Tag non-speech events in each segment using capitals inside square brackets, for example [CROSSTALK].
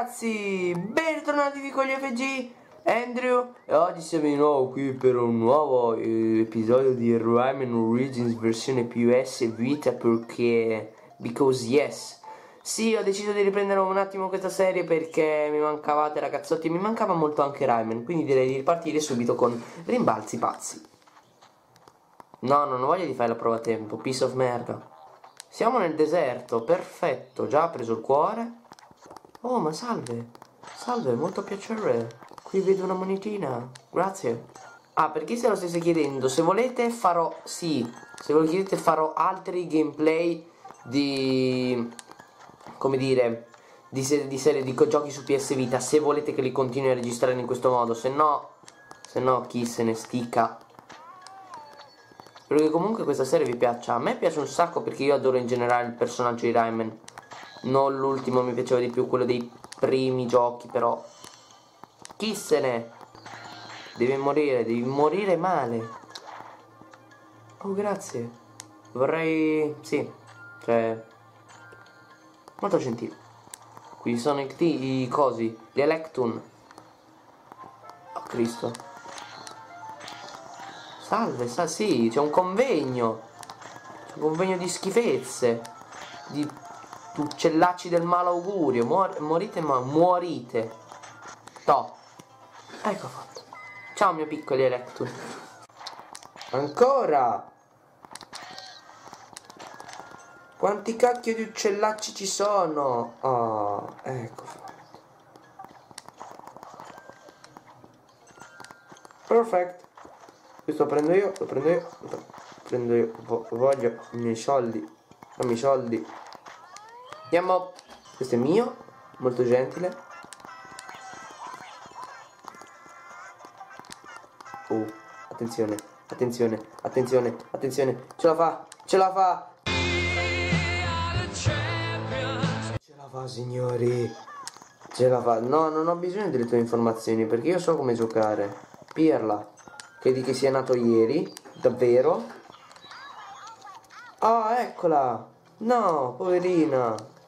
ragazzi, bentornati con gli FG, Andrew. E oggi siamo di nuovo qui per un nuovo eh, episodio di Rayman Origins versione PS Vita perché, because yes. Sì, ho deciso di riprendere un attimo questa serie perché mi mancavate ragazzotti. Mi mancava molto anche Rayman Quindi direi di ripartire subito con rimbalzi pazzi. No, non ho voglia di fare la prova a tempo, piece of merda. Siamo nel deserto, perfetto, già ha preso il cuore Oh, ma salve. Salve, molto piacere. Qui vedo una monetina. Grazie. Ah, per chi se lo stesse chiedendo, se volete farò... Sì, se ve lo chiedete farò altri gameplay di... Come dire... Di, se di serie di giochi su PS Vita, se volete che li continui a registrare in questo modo. Se no... Se no, chi se ne stica. Spero che comunque questa serie vi piaccia. A me piace un sacco perché io adoro in generale il personaggio di Rayman. Non l'ultimo mi piaceva di più, quello dei primi giochi, però. Chi se ne? Devi morire, devi morire male. Oh, grazie. Vorrei... Sì, cioè... Molto gentile. Qui sono i, i cosi, gli Electun. Oh, Cristo. Salve, sa sì, c'è un convegno. C'è un convegno di schifezze. Di uccellacci del malaugurio, muor morite ma muorite. To. Ecco fatto. Ciao mio piccolo Electus. Ancora. Quanti cacchio di uccellacci ci sono? Oh, ecco fatto. Perfect. Questo lo prendo io, lo prendo io, lo prendo io. Voglio i miei soldi. Fammi i soldi. Andiamo. Questo è mio, molto gentile. Oh, attenzione, attenzione, attenzione, attenzione. Ce la fa, ce la fa. Ce la fa, signori. Ce la fa. No, non ho bisogno delle tue informazioni perché io so come giocare. Pirla. Credi che sia nato ieri? Davvero? Ah, eccola. No, poverina.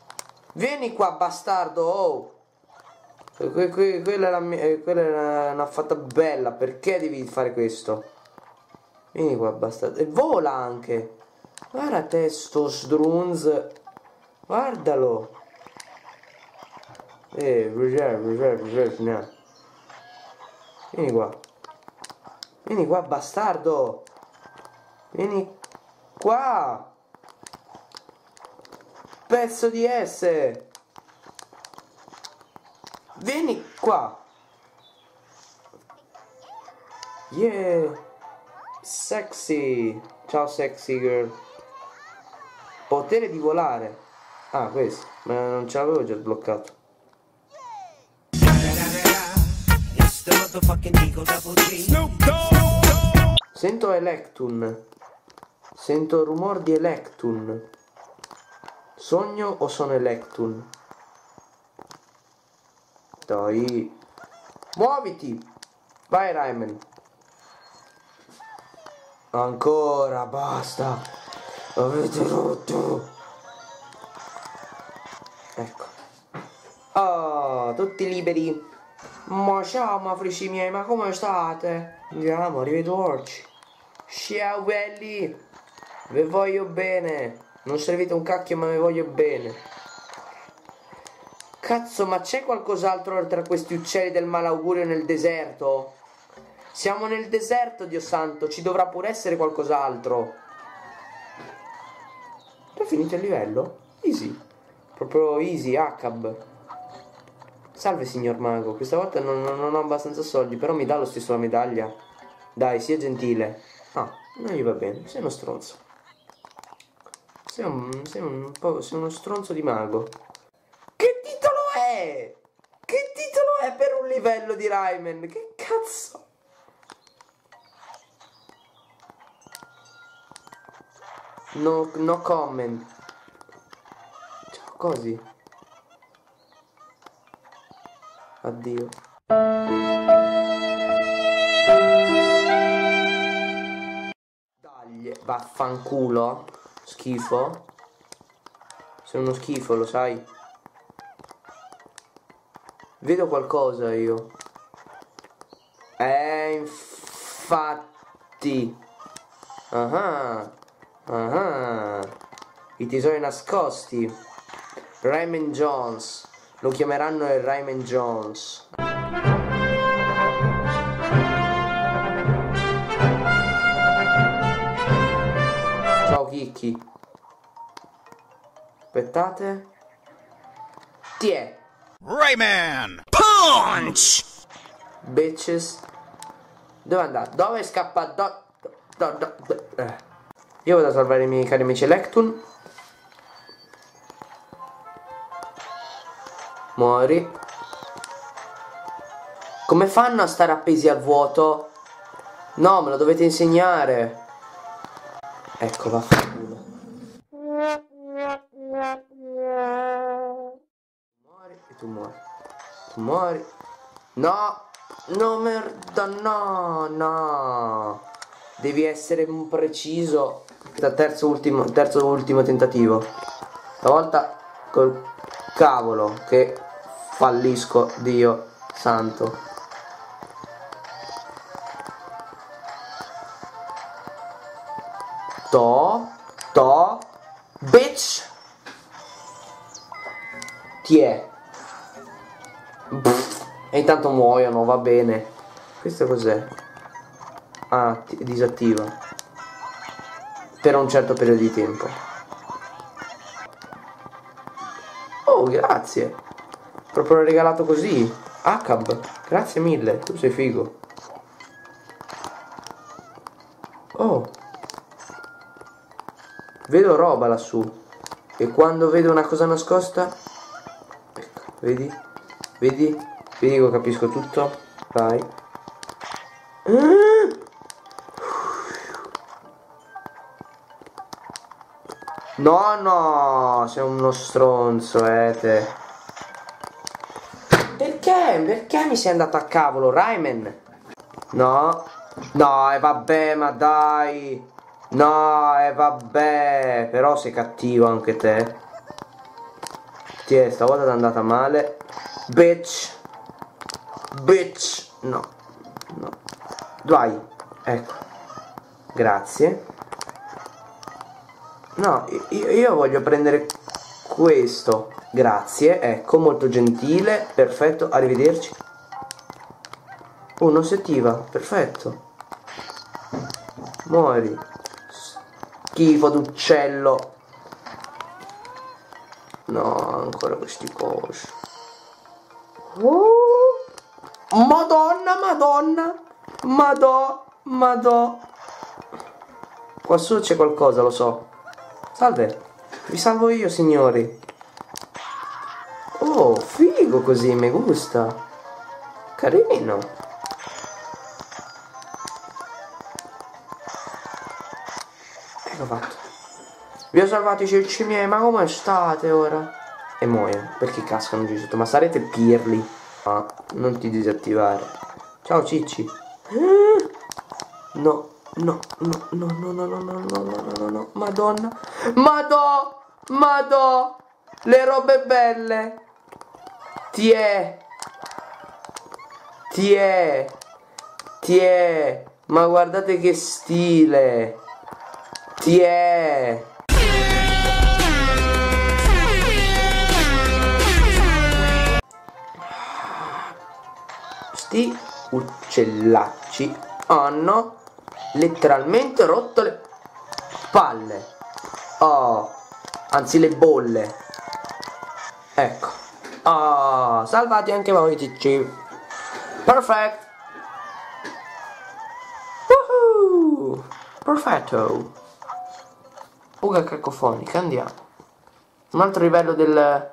Vieni qua, bastardo, oh! Que que quella, mia, eh, quella è una fatta bella, perché devi fare questo? Vieni qua, bastardo. E vola anche! Guarda te, sto sdrunz! Guardalo! Eh. Vieni qua. Vieni qua, bastardo! Vieni qua! Pezzo di S! Vieni qua! Yeah! Sexy! Ciao sexy girl! Potere di volare! Ah, questo, ma non ce l'avevo già sbloccato. Sento Electun. Sento il rumore di Electun. Sogno o sono Electun? Dai. Muoviti! Vai Rayman. Ancora, basta. Avete rotto. Ecco. Oh, tutti liberi. Ma ciao, ma frici miei, ma come state? Andiamo, arrivederci. Ciao belli. Vi voglio bene. Non servite un cacchio ma vi voglio bene. Cazzo, ma c'è qualcos'altro oltre a questi uccelli del malaugurio nel deserto? Siamo nel deserto, Dio santo, ci dovrà pure essere qualcos'altro. È finito il livello? Easy. Proprio easy, Acab. Salve signor mago, questa volta non, non, ho abbastanza soldi, però mi dà lo stesso la medaglia. Dai, sia gentile. Ah, non gli va bene, sei uno stronzo. Sei un, sei un po'. sei uno stronzo di mago. Che titolo è? Che titolo è per un livello di Rayman? Che cazzo? No, no comment. Ciao, così. Addio. Dagli, vaffanculo. Schifo. Sei uno schifo, lo sai. Vedo qualcosa io. Eh, infatti. Ah, ah. I tesori nascosti. Raymond Jones. Lo chiameranno il Raymond Jones. Kiki. Aspettate. Tiè. Rayman! Punch! Bitches. Dove è andato? Dove è scappato? Do, do, do, eh. Io vado a salvare i miei cari amici Electun. Muori. Come fanno a stare appesi al vuoto? No, me lo dovete insegnare. Ecco, vaffanculo. Tu muori. No! No, merda, no, no. Devi essere preciso. Terzo ultimo, terzo ultimo tentativo. Stavolta col cavolo che fallisco, Dio santo. To, to, e intanto muoiono, va bene. Questo cos'è? Ah, ti- disattiva. Per un certo periodo di tempo. Oh, grazie. Proprio regalato così. Acab, grazie mille. Tu sei figo. Oh. Vedo roba lassù. E quando vedo una cosa nascosta... Ecco, vedi? Vedi? Vedi che capisco tutto? Vai. No, no, sei uno stronzo, eh, te. Perché? Perché mi sei andato a cavolo, Rayman? No, no, e vabbè, ma dai. No, e vabbè, però sei cattivo anche te. Ti è, stavolta è andata male. Bitch. Bitch. No, no. Vai, ecco. Grazie. No, io, io voglio prendere questo. Grazie, ecco, molto gentile. Perfetto, arrivederci. Oh, non si attiva, perfetto. Muori. Schifo d'uccello. No, ancora questi cosi. Oh. Madonna, madonna. Madò, madò. Qua su c'è qualcosa, lo so. Salve, vi salvo io, signori. Oh, figo così, mi gusta. Carino. Ecco fatto. Vi ho salvato i cicci miei, ma come state ora? E muoiono, perché cascano giù sotto? Ma sarete pirli. Ah, non ti disattivare. Ciao cicci. No, no, no, no, no, no, no, no, no, no, no, no, madonna. Madò, madò, le robe belle. Ti è. Ti. Ma guardate che stile. Ti. Sti uccellacci hanno letteralmente rotto le palle. Oh, anzi le bolle. Ecco. Oh, salvati anche voi TC. Perfect. Woohoo! Perfetto. Fuga cacofonica, andiamo. Un altro livello del...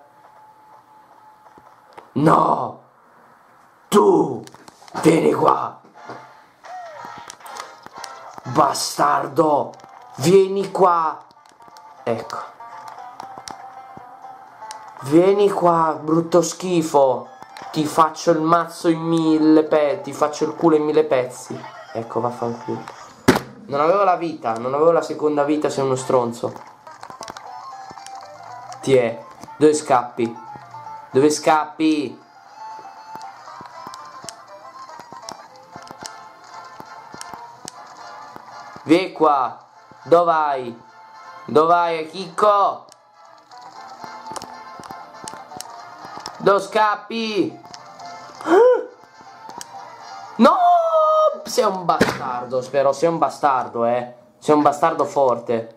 No! Tu! Vieni qua! Bastardo! Vieni qua! Ecco. Vieni qua, brutto schifo! Ti faccio il mazzo in mille pezzi, ti faccio il culo in mille pezzi. Ecco, vaffanculo. Non avevo la vita, non avevo la seconda vita, sei uno stronzo. Ti è. Dove scappi? Dove scappi? Vieni qua. Dov'hai? Dov'hai, Chicco? Dove scappi? [GASPS] No! Sei un bastardo, spero. Sei un bastardo, eh. Sei un bastardo forte.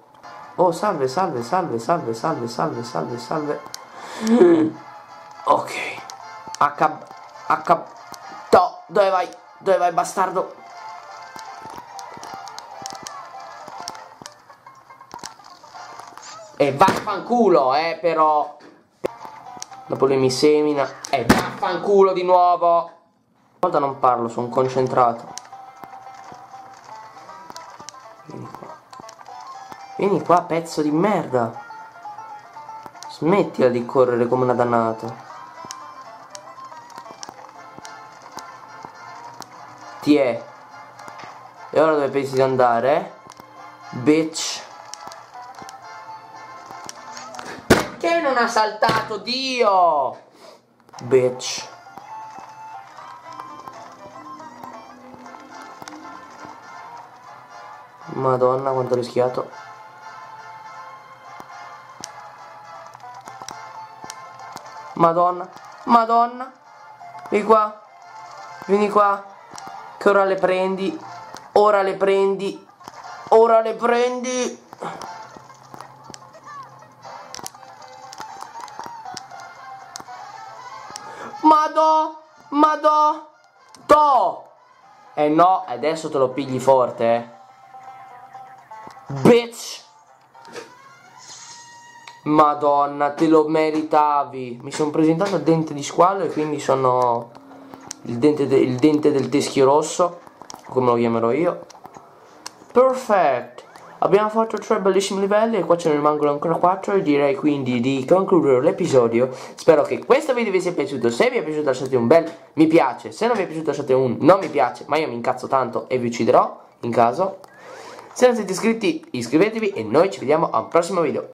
Oh, salve, salve, salve, salve, salve, salve, salve, salve. Ok. H... H... To, dove vai? Dove vai, bastardo? E vaffanculo, eh, però. Dopo lui mi semina. E vaffanculo di nuovo. Stavolta non parlo, sono concentrato. Vieni qua. Vieni qua, pezzo di merda. Smettila di correre come una dannata. Ti è. E ora dove pensi di andare? Eh? Bitch. Ha saltato, Dio? Bitch. Madonna quanto ho rischiato. Madonna Madonna. Vieni qua. Vieni qua. Che ora le prendi. Ora le prendi. Ora le prendi Madò Madò To Eh no adesso te lo pigli forte eh Bitch Madonna, te lo meritavi. Mi sono presentato al dente di squalo e quindi sono il dente, de il dente del teschio rosso, come lo chiamerò io. Perfect. Abbiamo fatto tre bellissimi livelli e qua ce ne rimangono ancora quattro e direi quindi di concludere l'episodio. Spero che questo video vi sia piaciuto. Se vi è piaciuto lasciate un bel mi piace. Se non vi è piaciuto lasciate un non mi piace, ma io mi incazzo tanto e vi ucciderò in caso. Se non siete iscritti iscrivetevi e noi ci vediamo al prossimo video.